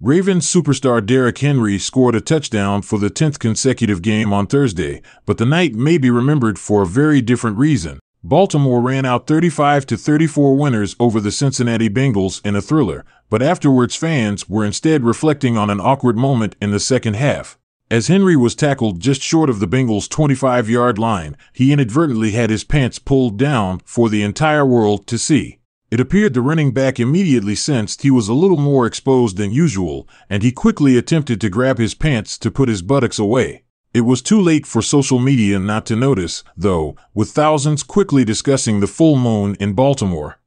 Ravens superstar Derrick Henry scored a touchdown for the 10th consecutive game on Thursday, but the night may be remembered for a very different reason. Baltimore ran out 35 to 34 winners over the Cincinnati Bengals in a thriller, but afterwards fans were instead reflecting on an awkward moment in the second half. As Henry was tackled just short of the Bengals' 25 yard line, he inadvertently had his pants pulled down for the entire world to see. It appeared the running back immediately sensed he was a little more exposed than usual, and he quickly attempted to grab his pants to put his buttocks away. It was too late for social media not to notice, though, with thousands quickly discussing the full moon in Baltimore.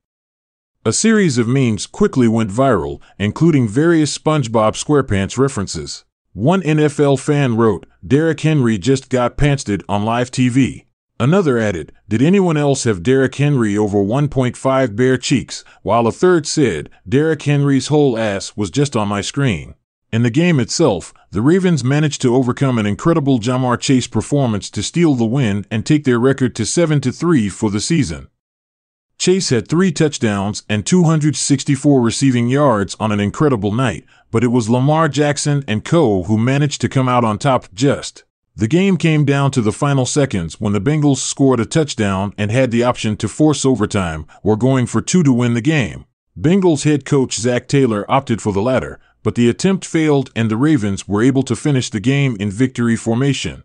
A series of memes quickly went viral, including various SpongeBob SquarePants references. One NFL fan wrote, Derrick Henry just got pantsed on live TV. Another added, Did anyone else have Derrick Henry over 1.5 bare cheeks? While a third said, Derrick Henry's whole ass was just on my screen. In the game itself, the Ravens managed to overcome an incredible Ja'Marr Chase performance to steal the win and take their record to 7 3 for the season. Chase had three touchdowns and 264 receiving yards on an incredible night, but it was Lamar Jackson and co who managed to come out on top just. The game came down to the final seconds when the Bengals scored a touchdown and had the option to force overtime or going for two to win the game. Bengals head coach Zac Taylor opted for the latter, but the attempt failed and the Ravens were able to finish the game in victory formation.